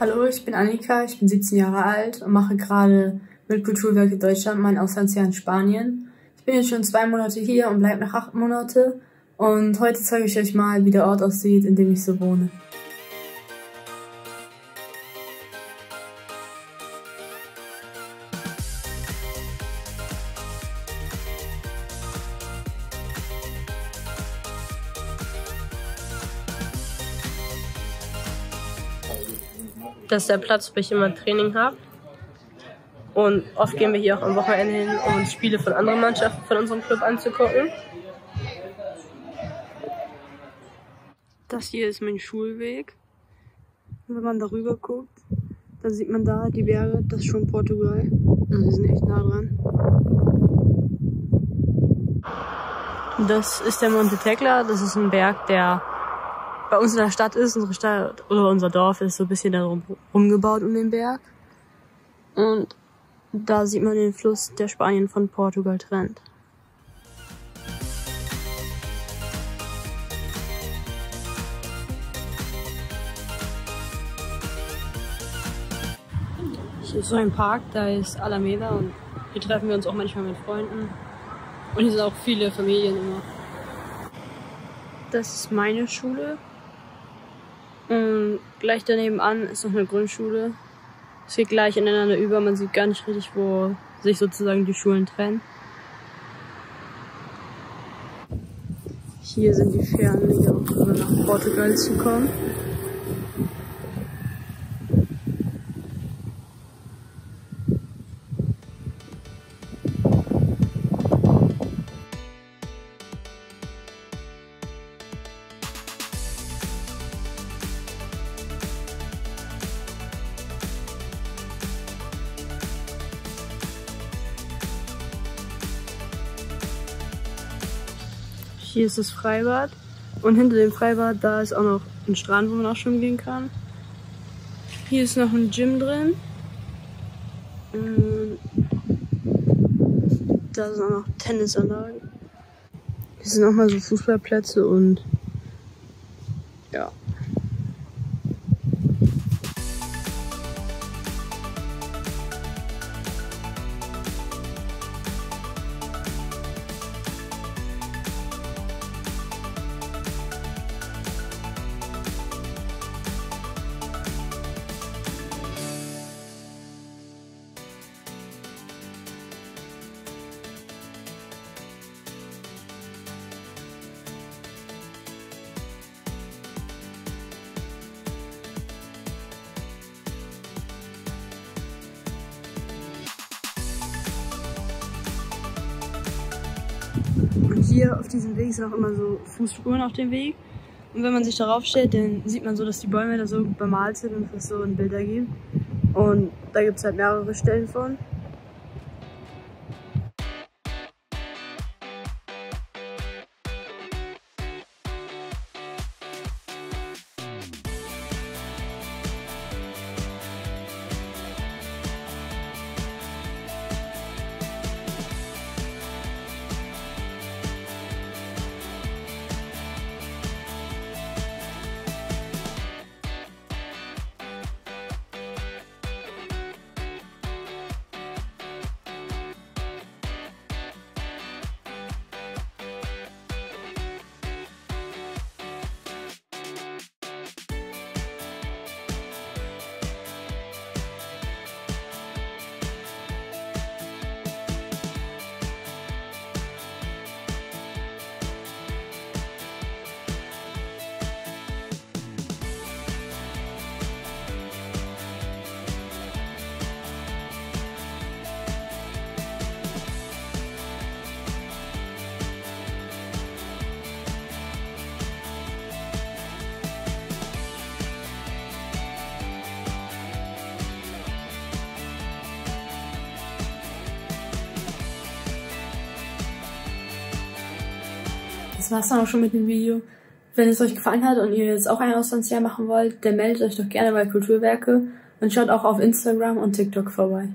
Hallo, ich bin Annika, ich bin 17 Jahre alt und mache gerade mit Kulturwerke Deutschland mein Auslandsjahr in Spanien. Ich bin jetzt schon zwei Monate hier und bleibe noch acht Monate. Und heute zeige ich euch mal, wie der Ort aussieht, in dem ich so wohne. Das ist der Platz, wo ich immer Training habe. Und oft gehen wir hier auch am Wochenende hin, um uns Spiele von anderen Mannschaften von unserem Club anzugucken. Das hier ist mein Schulweg. Wenn man darüber guckt, dann sieht man da die Berge, das ist schon Portugal. Also wir sind echt nah dran. Das ist der Monte Tecla, das ist ein Berg, der bei uns in der Stadt ist. Unsere Stadt oder unser Dorf ist so ein bisschen darum rumgebaut um den Berg. Und da sieht man den Fluss, der Spanien von Portugal trennt. Hier ist so ein Park, da ist Alameda und hier treffen wir uns auch manchmal mit Freunden. Und hier sind auch viele Familien immer. Das ist meine Schule. Und gleich daneben an ist noch eine Grundschule. Es geht gleich ineinander über, man sieht gar nicht richtig, wo sich sozusagen die Schulen trennen. Hier sind die Fernwege, um nach Portugal zu kommen. Hier ist das Freibad. Und hinter dem Freibad, da ist auch noch ein Strand, wo man auch schwimmen gehen kann. Hier ist noch ein Gym drin. Ähm, da sind auch noch Tennisanlagen. Hier sind auch mal so Fußballplätze und ja. Hier auf diesem Weg sind auch immer so Fußspuren auf dem Weg. Und wenn man sich darauf stellt, dann sieht man so, dass die Bäume da so bemalt sind und es so ein Bilder gibt. Und da gibt es halt mehrere Stellen von. Das war's dann auch schon mit dem Video. Wenn es euch gefallen hat und ihr jetzt auch ein Auslandsjahr machen wollt, dann meldet euch doch gerne bei Kulturwerke und schaut auch auf Instagram und TikTok vorbei.